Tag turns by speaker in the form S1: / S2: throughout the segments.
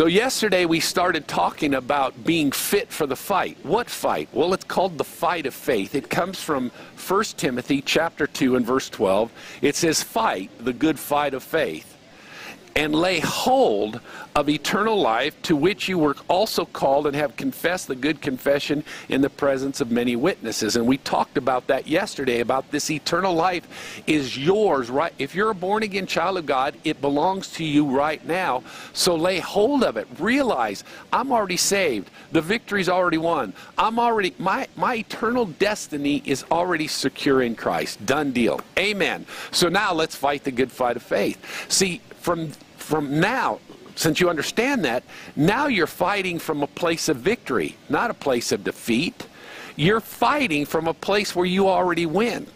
S1: So yesterday we started talking about being fit for the fight. What fight? Well, it's called the fight of faith. It comes from 1 Timothy chapter 2 and verse 12. It says, "Fight the good fight of faith." And lay hold of eternal life to which you were also called and have confessed the good confession in the presence of many witnesses. And we talked about that yesterday about this eternal life is yours right? If you're a born again child of god it belongs to you right now. So lay hold of it. Realize i'm already saved. The victory's already won. I'm already my my eternal destiny is already secure in christ. Done deal. Amen. So now let's fight the good fight of faith. See from from now since you understand that now you're fighting from a place of victory not a place of defeat you're fighting from a place where you already win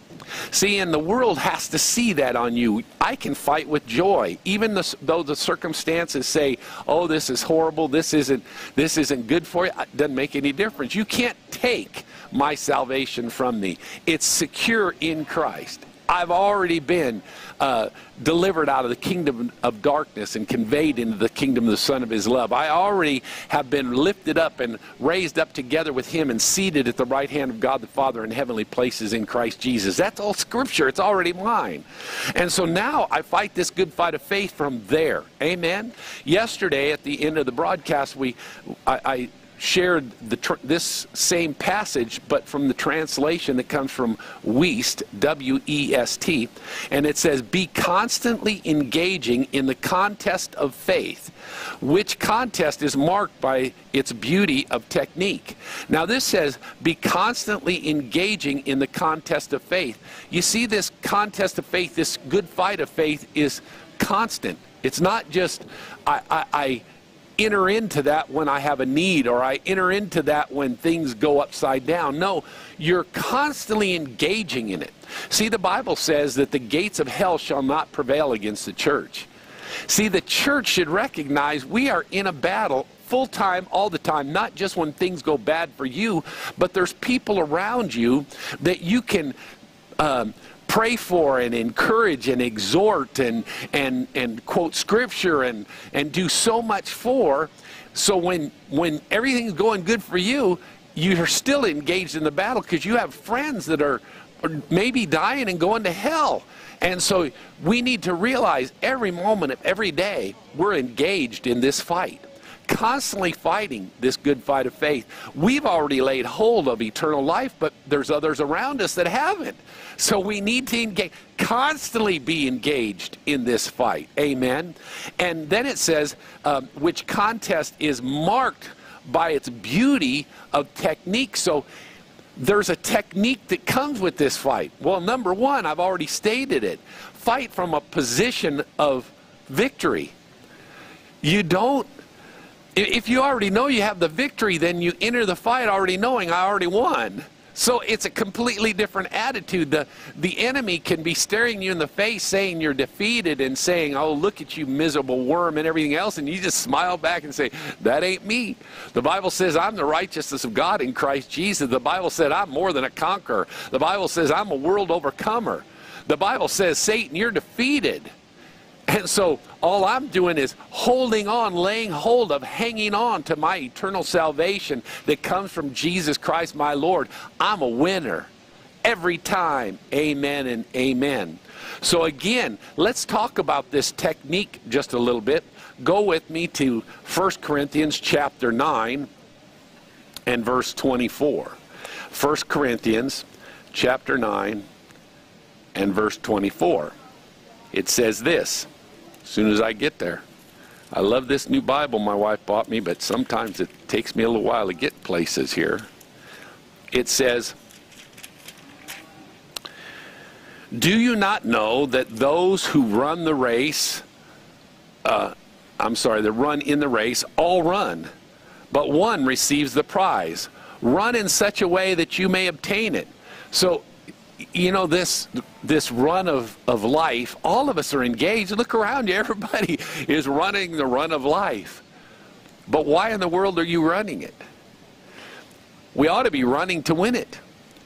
S1: See, and the world has to see that on you. I can fight with joy, even the, though the circumstances say, "Oh, this is horrible. This isn't. This isn't good for you." It doesn't make any difference. You can't take my salvation from me. It's secure in Christ. I've already been uh, delivered out of the kingdom of darkness and conveyed into the kingdom of the Son of His love. I already have been lifted up and raised up together with Him and seated at the right hand of God the Father in heavenly places in Christ Jesus. That's all Scripture. It's already mine. And so now I fight this good fight of faith from there. Amen. Yesterday at the end of the broadcast, we I, I shared the, this same passage, but from the translation that comes from Wuest, W E S T, and it says, Be constantly engaging in the contest of faith, which contest is marked by its beauty of technique. Now, this says, Be constantly engaging in the contest of faith. You see, this contest of faith, this good fight of faith, is constant. It's not just, I, I, I enter into that when I have a need or I enter into that when things go upside down. No, you're constantly engaging in it. See, the Bible says that the gates of hell shall not prevail against the church. See, the church should recognize we are in a battle full time, all the time, not just when things go bad for you, but there's people around you that you can. Um, pray for and encourage and exhort and, and, and quote scripture and, and do so much for. So when, when everything's going good for you, you're still engaged in the battle because you have friends that are, are maybe dying and going to hell. And so we need to realize every moment of every day we're engaged in this fight constantly fighting this good fight of faith. We've already laid hold of eternal life, but there's others around us that haven't. So we need to engage, constantly be engaged in this fight. Amen. And then it says, um, which contest is marked by its beauty of technique. So there's a technique that comes with this fight. Well, number one, I've already stated it. Fight from a position of victory. You don't if you already know you have the victory, then you enter the fight already knowing I already won. So it's a completely different attitude. The, the enemy can be staring you in the face saying you're defeated and saying, oh, look at you, miserable worm, and everything else. And you just smile back and say, that ain't me. The Bible says I'm the righteousness of God in Christ Jesus. The Bible said I'm more than a conqueror. The Bible says I'm a world overcomer. The Bible says, Satan, you're defeated. And so all I'm doing is holding on, laying hold of, hanging on to my eternal salvation that comes from Jesus Christ my Lord. I'm a winner every time. Amen and amen. So again, let's talk about this technique just a little bit. Go with me to 1 Corinthians chapter 9 and verse 24. 1 Corinthians chapter 9 and verse 24. It says this as soon as I get there. I love this new Bible my wife bought me, but sometimes it takes me a little while to get places here. It says, Do you not know that those who run the race, uh, I'm sorry, that run in the race, all run, but one receives the prize? Run in such a way that you may obtain it. So you know this this run of, of life all of us are engaged. Look around you. Everybody is running the run of life. But why in the world are you running it? We ought to be running to win it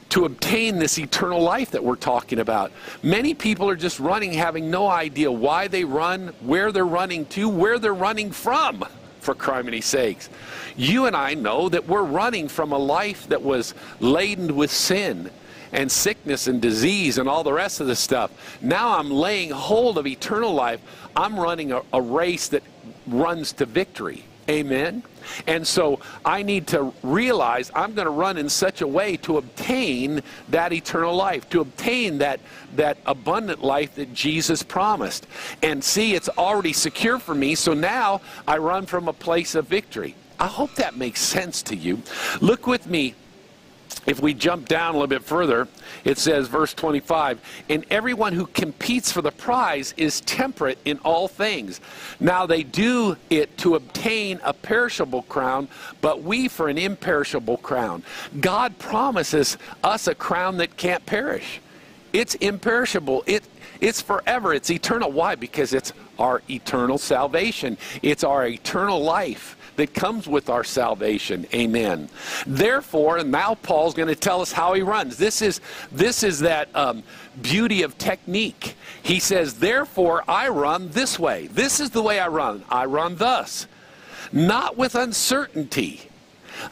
S1: to obtain this eternal life that we're talking about. Many people are just running having no idea why they run where they're running to where they're running from for criminy sakes. You and I know that we're running from a life that was laden with sin and sickness and disease and all the rest of the stuff. Now I'm laying hold of eternal life. I'm running a, a race that runs to victory. Amen. And so I need to realize I'm going to run in such a way to obtain that eternal life, to obtain that, that abundant life that Jesus promised. And see, it's already secure for me, so now I run from a place of victory. I hope that makes sense to you. Look with me if we jump down a little bit further, it says, verse 25, and everyone who competes for the prize is temperate in all things. Now they do it to obtain a perishable crown, but we for an imperishable crown. God promises us a crown that can't perish. It's imperishable. It, it's forever. It's eternal. Why? Because it's our eternal salvation. It's our eternal life that comes with our salvation. Amen. Therefore, and now Paul's going to tell us how he runs. This is this is that um, beauty of technique. He says, "Therefore, I run this way. This is the way I run. I run thus, not with uncertainty.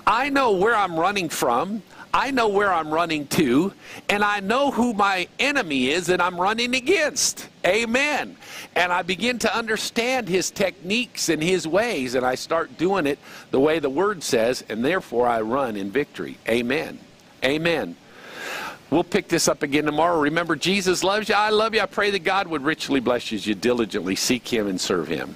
S1: I know where I'm running from." I know where I'm running to, and I know who my enemy is that I'm running against. Amen. And I begin to understand his techniques and his ways, and I start doing it the way the word says, and therefore I run in victory. Amen. Amen. We'll pick this up again tomorrow. Remember, Jesus loves you. I love you. I pray that God would richly bless you as you diligently seek him and serve him.